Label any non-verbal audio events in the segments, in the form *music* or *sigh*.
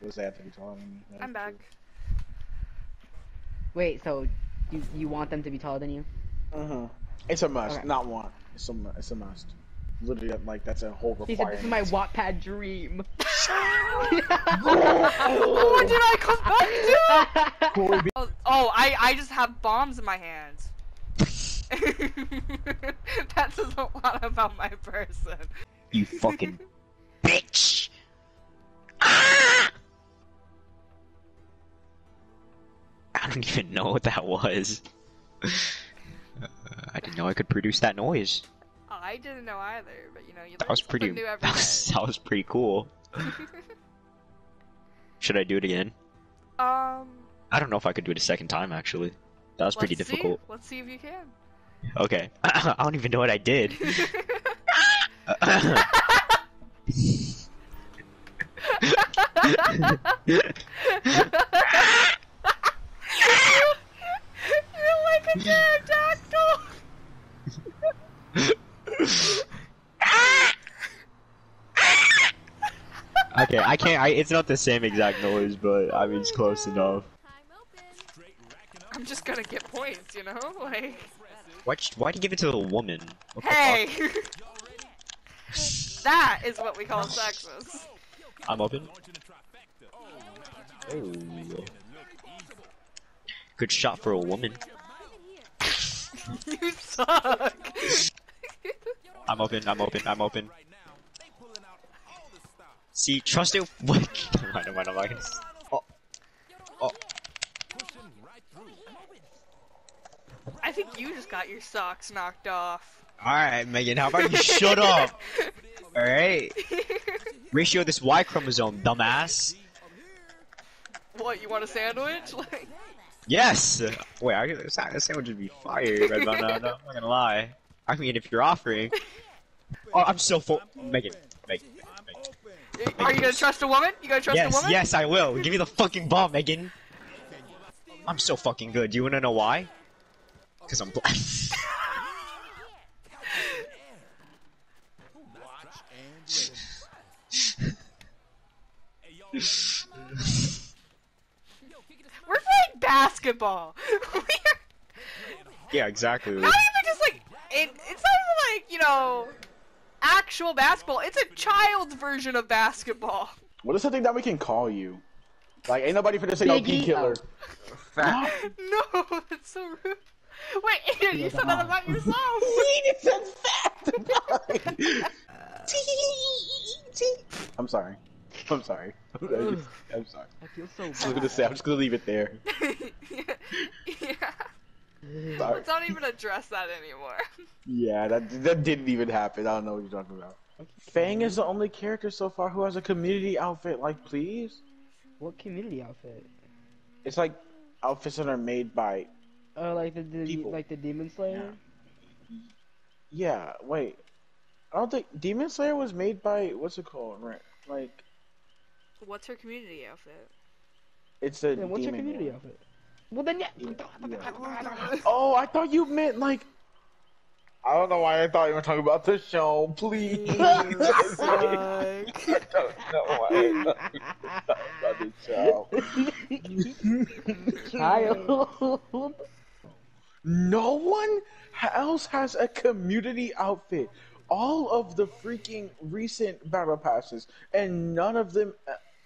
Was they have to be taller than me? I'm is back. Wait, so you you want them to be taller than you? true. Mhm. It's a must, Okay. not want. It's a it's a must. Literally, like that's a whole He said, requirement. "This is my Wattpad dream." *laughs* what did I come back to? Oh, oh, I I just have bombs in my hands. *laughs* that says a lot about my person. You fucking I don't even know what that was. Uh, *laughs* I didn't know I could produce that noise. I didn't know either, but you know, you That was pretty. new every *laughs* That was, that was pretty cool. *laughs* Should I do it again? um, I don't know if I could do it a second time. Actually, that was pretty let's difficult. See. Let's see if you can. Okay, *coughs* I don't even know what I did. You're like a pterodactyl. Okay, I can't. I, it's not the same exact noise, but I mean it's close enough. I'm just gonna get points, you know? *laughs* Like, Why'd you, why'd you give it to a woman? What hey! *laughs* that is what we call sexist. I'm open. Oh. Good shot for a woman. *laughs* you suck! I'm open. I'm open. I'm open. See, trust it. What? Never mind. Never mind. I'm not gonna. s- Oh. Oh. I think you just got your socks knocked off. All right, Megan. How about you shut up? *laughs* All right. Ratio this Y chromosome, dumbass. what, you want a sandwich? Like, Yes. Wait, I this this sandwich would be fire, Red Bone. No, no, I'm not gonna lie. I mean, if you're offering. Oh, I'm so full. Megan. Are you gonna trust a woman? You gonna trust a woman? yes, I will. Give me the fucking bomb, Megan. I'm so fucking good. Do you wanna know why? Cause I'm black. *laughs* We're playing basketball. *laughs* We're yeah, exactly. not even just like it, it's not even like you know actual basketball. It's a child's version of basketball. What is something that we can call you? Like, ain't nobody for this say oh, no Biggie? P killer. Fat. *laughs* No, that's so rude. Wait, Aiden, *laughs* you said that about yourself. it says fat. I'm sorry. I'm sorry. *laughs* I'm sorry. I feel so I'm just gonna bad. say. I'm just gonna leave it there. Yeah. Sorry. Let's not even address that anymore. *laughs* Yeah, that that didn't even happen. I don't know what you're talking about. Fang is the only character so far who has a community outfit. Like, please. What community outfit? It's like outfits that are made by. Oh, like the, the like the Demon Slayer. Yeah. Wait. I don't think Demon Slayer was made by what's it called? Right. Like What's her community outfit? it's a. Yeah, what's your demon community one. outfit? Well then, yeah. Yeah. Oh, I thought you meant like. I don't know why I thought you were talking about the show. Please. I don't know why I thought you were talking about the show. Child. No one else has a community outfit. All of the freaking recent battle passes, and none of them,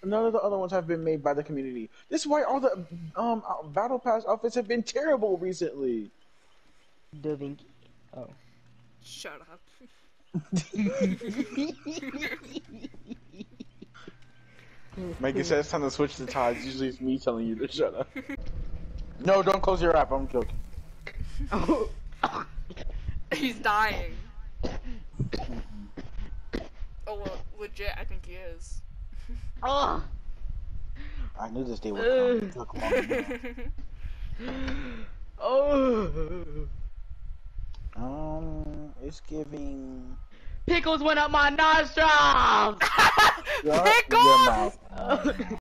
none of the other ones have been made by the community. This is why all the um battle pass outfits have been terrible recently. Da Vinci. Oh. Shut up. *laughs* Megan says it's time to switch the ties. Usually it's me telling you to shut up. *laughs* No, don't close your app. I'm joking. Oh. *laughs* He's dying. Oh, well, legit, I think he is. Oh. I knew this day would come. It took long. *laughs* Oh. Um, it's giving. Pickles went up my nostrils. *laughs* Shut your Pickles! mouth. *laughs*